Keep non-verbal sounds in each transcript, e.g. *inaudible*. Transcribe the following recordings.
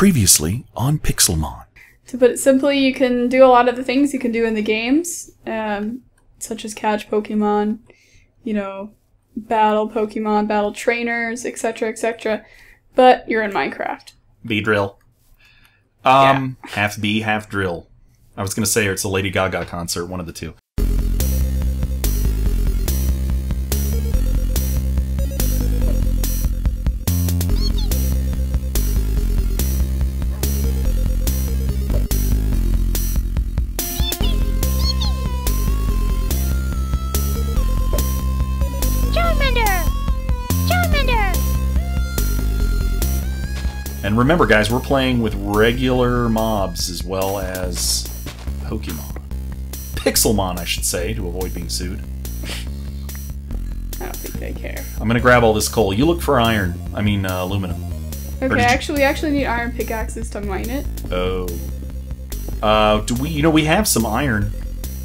Previously on Pixelmon. To put it simply, you can do a lot of the things you can do in the games, um, such as catch Pokemon, you know, battle Pokemon, battle trainers, etc., etc. But you're in Minecraft. Beedrill. Um, half B, half drill. I was gonna say it's a Lady Gaga concert, one of the two. Remember, guys, we're playing with regular mobs as well as Pokemon. Pixelmon, I should say, to avoid being sued. I don't think they care. I'm gonna grab all this coal. You look for iron. I mean, uh, aluminum. Okay, actually, we actually need iron pickaxes to mine it. Oh. Uh, do we? You know, we have some iron.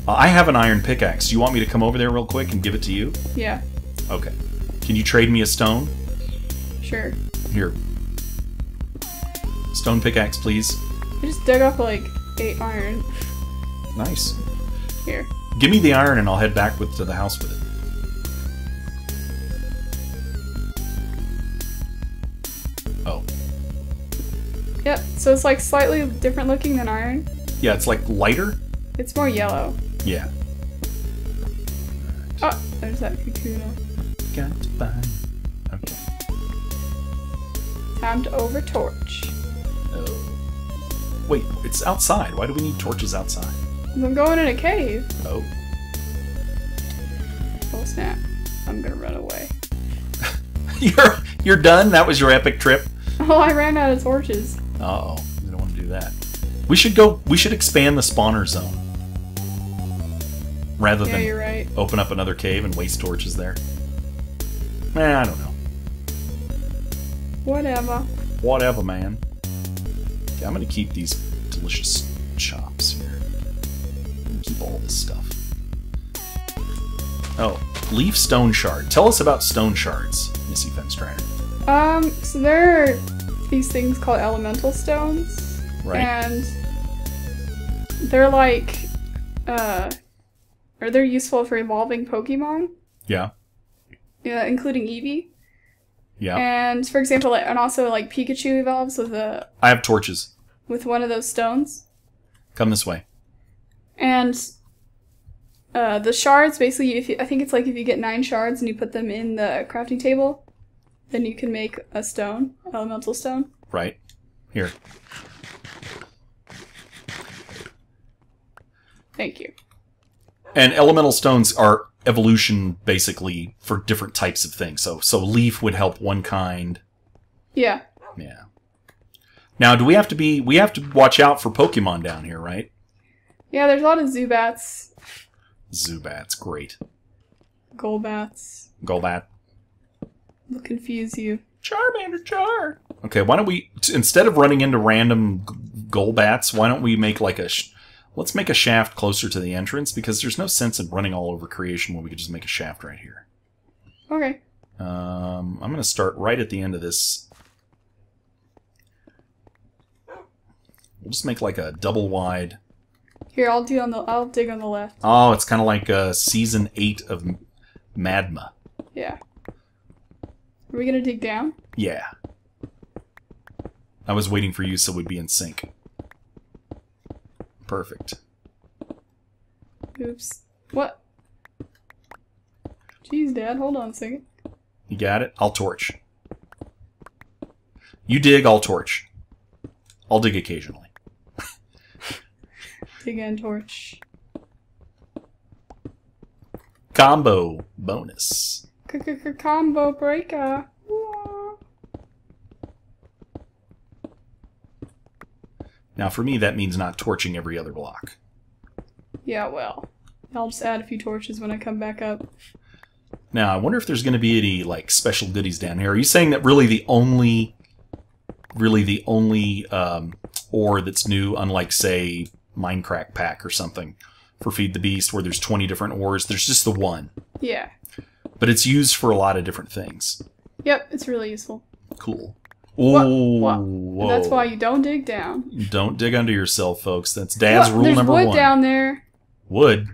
Uh, I have an iron pickaxe. Do you want me to come over there real quick and give it to you? Yeah, Okay. Can you trade me a stone? sure. Here. Stone pickaxe, please. I just dug up like eight iron. Nice. Here. Give me the iron and I'll head back with to the house with it. Oh. Yep, so it's like slightly different looking than iron. Yeah, it's like lighter? It's more yellow. Yeah. Oh, there's that Kakuna. Got to find. Okay. Time to over torch. Wait, it's outside. Why do we need torches outside? I'm going in a cave. Oh. Oh snap. I'm gonna run away. *laughs* You're you're done? That was your epic trip? Oh, I ran out of torches. Uh oh. We don't want to do that. We should go we should expand the spawner zone. Rather Yeah, than right. open up another cave and waste torches there. Eh, I don't know. Whatever. Whatever, man. I'm gonna keep these delicious chops here. Keep all this stuff. Oh, leaf stone shard. Tell us about stone shards, Missy Fenstrider. Um, so there are these things called elemental stones. Right. And they're like, uh, or they're useful for evolving Pokemon. Yeah. Yeah, including Eevee. Yeah. And for example, and also like Pikachu evolves with a I have torches. With one of those stones. Come this way. And uh, the shards, basically, if you, I think it's like if you get nine shards and you put them in the crafting table, then you can make a stone, elemental stone. Right. Here. Thank you. And elemental stones are evolution basically for different types of things. So so leaf would help one kind. Yeah. Yeah. Now, do we have to be we have to watch out for Pokemon down here, right? Yeah, there's a lot of Zubats, Zubats, great. Golbats. Golbat. Will confuse you. Charmander, Char. Okay, why don't we t- instead of running into random Golbats, why don't we make like a sh- let's make a shaft closer to the entrance because there's no sense in running all over creation when we could just make a shaft right here. Okay. Um, I'm going to start right at the end of this. We'll just make like a double wide. Here, I'll do on the. I'll dig on the left. Oh, it's kind of like uh, season eight of MADMA. Yeah. Are we gonna dig down? Yeah. I was waiting for you so we'd be in sync. Perfect. Oops. What? Jeez, Dad, hold on a second. You got it? I'll torch. You dig, I'll torch. I'll dig occasionally. And torch. Combo bonus. Combo breaker. Wah. Now, for me, that means not torching every other block. Yeah, well. I'll just add a few torches when I come back up. Now, I wonder if there's going to be any like special goodies down here. Are you saying that really the only, really the only um, ore that's new, unlike say Minecraft pack or something for Feed the Beast, where there's 20 different ores, there's just the one, Yeah. but it's used for a lot of different things. Yep, it's really useful. Cool. Ooh, what? whoa. That's why you don't dig down. Don't dig under yourself, folks. That's Dad's What? rule There's number wood one. down there. Wood.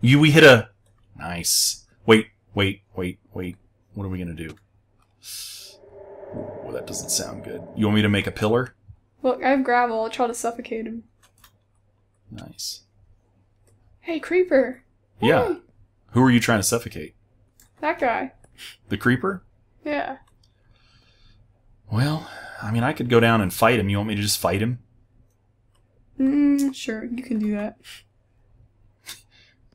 You we hit a nice. Wait, wait, wait, wait. What are we gonna do? Ooh, that doesn't sound good. You want me to make a pillar? Look, I have gravel. I'll try to suffocate him. Nice. Hey, creeper. Yeah. Hey, Who are you trying to suffocate? that guy. The creeper? Yeah. Well, I mean, I could go down and fight him. You want me to just fight him? Mm, sure, you can do that. *laughs*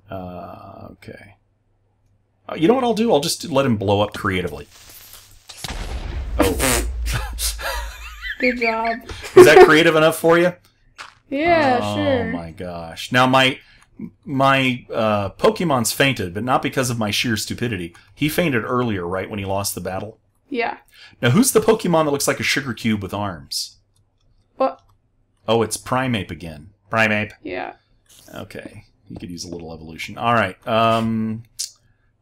Uh, okay. Uh, you know what I'll do? I'll just let him blow up creatively. Oh, Good job. *laughs* is that creative enough for you? Yeah, oh, sure. Oh my gosh! Now my my uh, Pokemon's fainted, but not because of my sheer stupidity. He fainted earlier, right when he lost the battle. Yeah. Now, who's the Pokemon that looks like a sugar cube with arms? What? Oh, it's Primeape again. Primeape. Yeah. Okay, he could use a little evolution. All right. Um,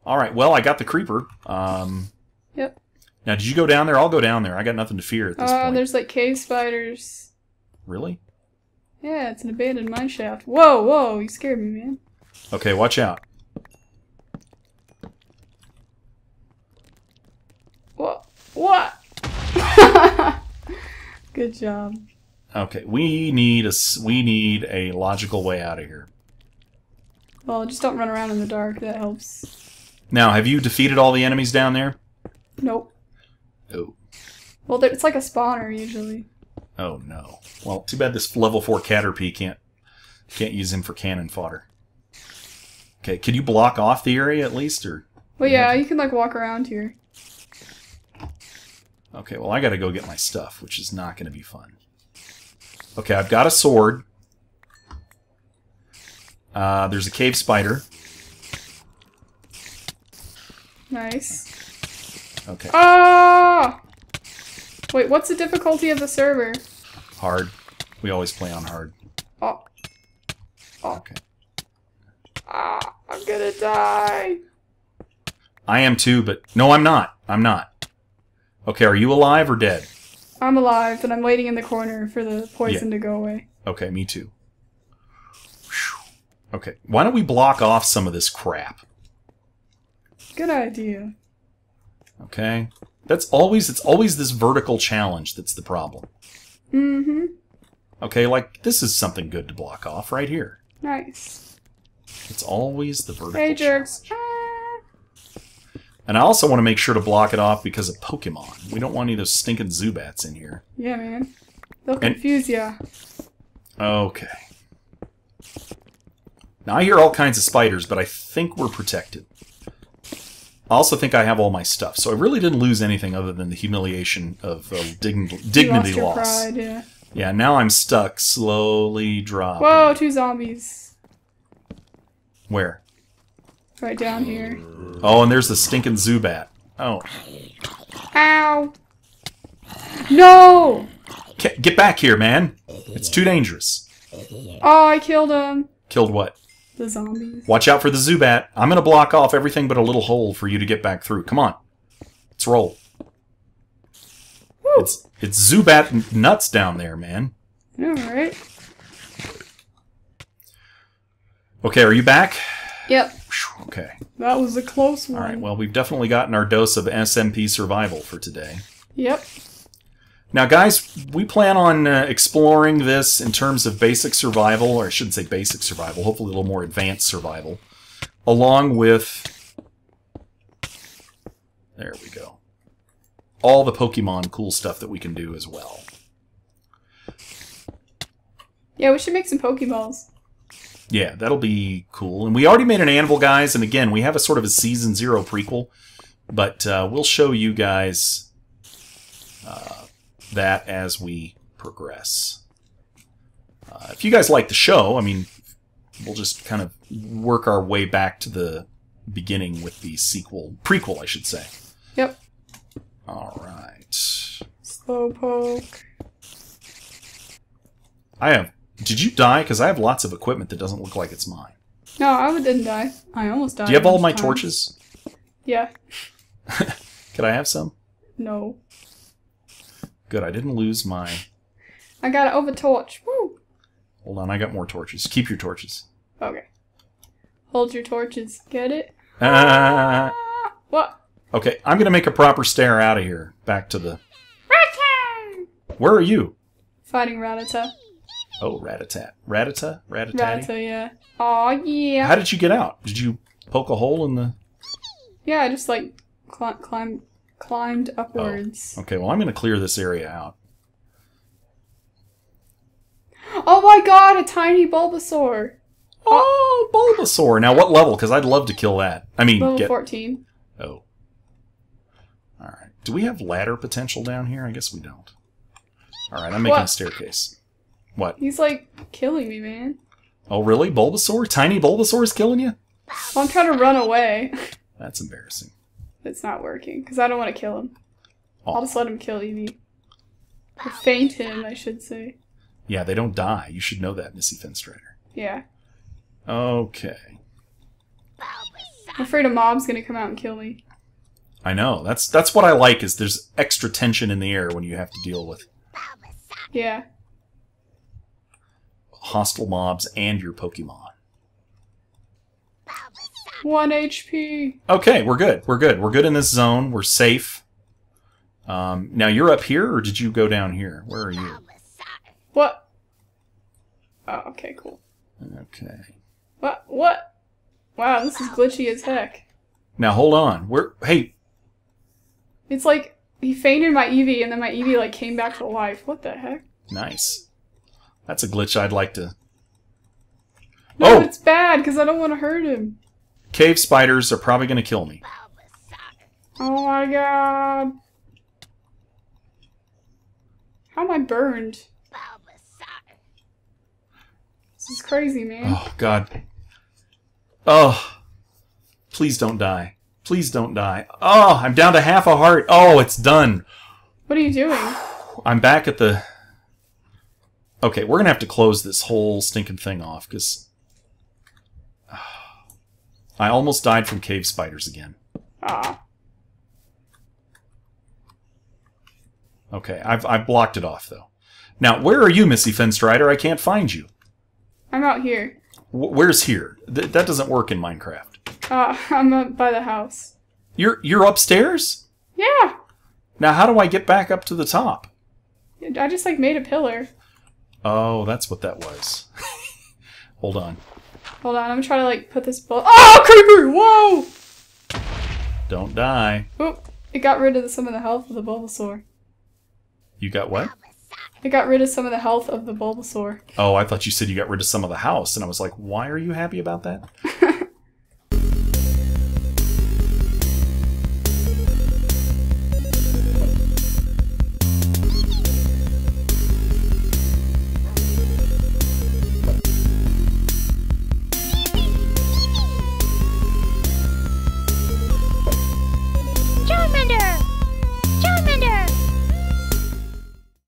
all right. Well, I got the creeper. Um, Yep. now, did you go down there? I'll go down there. I got nothing to fear at this Uh, point. there's like cave spiders. Really? Yeah, it's an abandoned mine shaft. Whoa, whoa, you scared me, man. Okay, watch out. What? What? *laughs* Good job. Okay, we need a we need a logical way out of here. Well, just don't run around in the dark. That helps. Now, have you defeated all the enemies down there? Nope. Oh. Well, it's like a spawner usually. Oh no. Well, too bad this level four Caterpie can't can't use him for cannon fodder. Okay, could you block off the area at least, or Well, yeah, you can like walk around here. okay? Well, I got to go get my stuff, which is not going to be fun. Okay, I've got a sword. Uh, there's a cave spider. Nice. Okay, Ah! Wait, what's the difficulty of the server? hard. We always play on hard. Oh, Okay. ah, I'm gonna die. I am too, but no, I'm not. I'm not. Okay, are you alive or dead? I'm alive, and I'm waiting in the corner for the poison to go away. Okay, me too. Okay, why don't we block off some of this crap? Good idea. Okay, that's always it's always this vertical challenge that's the problem. Mm-hmm. Okay, like this is something good to block off right here. Nice. It's always the vertical. Hey, jerks. challenge. Ah. And I also want to make sure to block it off because of Pokemon. We don't want any of those stinking Zubats in here. Yeah, man. They'll And- confuse ya. Okay. Now I hear all kinds of spiders, but I think we're protected. I also think I have all my stuff, so I really didn't lose anything other than the humiliation of uh, dign- You dignity lost your loss. pride, yeah. Yeah, now I'm stuck, slowly dropping. Whoa, two zombies. Where? Right down here. Oh, and there's the stinking Zubat. Oh, Ow! No! Get back here, man! It's too dangerous. Oh, I killed him. Killed what? The zombies. Watch out for the Zubat. I'm gonna block off everything but a little hole for you to get back through. Come on, let's roll. Woo! It's it's Zubat nuts down there, man. Alright. Okay, are you back? Yep. Okay. That was a close one. All right. Well, we've definitely gotten our dose of SMP survival for today. Yep. Now, guys, we plan on uh, exploring this in terms of basic survival, or I shouldn't say basic survival, hopefully a little more advanced survival, along with. There we go. All the Pokemon cool stuff that we can do as well. Yeah, we should make some Pokeballs. Yeah, that'll be cool. And we already made an anvil, guys. And again, we have a sort of a season zero prequel, but uh, we'll show you guys uh, that as we progress. Uh, if you guys like the show, I mean, we'll just kind of work our way back to the beginning with the sequel, prequel, I should say. Yep. All right. Slowpoke. I have. Did you die? Because I have lots of equipment that doesn't look like it's mine. No, I didn't die. I almost died. Do you have all my times. torches? Yeah. *laughs* Could I have some? No. Good, I didn't lose my. I got an overtorch. Woo! Hold on, I got more torches. Keep your torches. Okay. Hold your torches. Get it? Uh, Ah, what? okay, I'm gonna make a proper stair out of here. Back to the. Where are you? Fighting Rattata. Oh, Ratatat. Rattata? Ratatat? Rattata, yeah. Aw, yeah. How did you get out? Did you poke a hole in the. Yeah, I just like cli- climbed climbed upwards. Oh, okay, well, I'm gonna clear this area out. Oh. my god, a tiny Bulbasaur! Oh, Bulbasaur! Now, what level? Because I'd love to kill that. I mean, Level get. 14. Oh. Alright. Do we have ladder potential down here? I guess we don't. Alright, I'm making a staircase. What? He's like killing me, man. Oh, really? Bulbasaur? Tiny Bulbasaur is killing you? Well, I'm trying to run away. That's embarrassing. It's not working, because I don't want to kill him. Oh. I'll just let him kill Eevee. Or faint him, I should say. Yeah, they don't die. You should know that, Missy Fenstrider. Yeah. Okay. I'm afraid a mob's gonna come out and kill me. I know. That's that's what I like is there's extra tension in the air when you have to deal with Yeah. hostile mobs and your Pokemon. 1 HP. Okay, we're good. We're good. We're good in this zone. We're safe. Um, now you're up here, or did you go down here? Where are you? What? Oh, okay, cool. Okay. What? What? Wow, this is glitchy as heck. Now hold on. We're hey. It's like he fainted my Eevee and then my Eevee like came back to life. What the heck? Nice. That's a glitch I'd like to. No, Oh! it's bad because I don't want to hurt him. Cave spiders are probably going to kill me. Oh my god. How am I burned? This is crazy, man. Oh God. Oh. Please don't die. Please don't die. Oh, I'm down to half a heart. Oh, it's done. What are you doing? I'm back at the. Okay, we're gonna have to close this whole stinking thing off because I almost died from cave spiders again. Ah. Okay, I've I've blocked it off though. Now, where are you, Missy Fenstrider? I can't find you. I'm out here. Wh- where's here? Th- that doesn't work in Minecraft. Uh, I'm up by the house. You're you're upstairs. Yeah. Now, how do I get back up to the top? I just like made a pillar. Oh, that's what that was. *laughs* Hold on. Hold on, I'm gonna try to like put this ball. Oh, creeper! Whoa! Don't die. Oop! It got rid of some of the health of the Bulbasaur. You got what? It got rid of some of the health of the Bulbasaur. Oh, I thought you said you got rid of some of the house, and I was like, why are you happy about that? *laughs*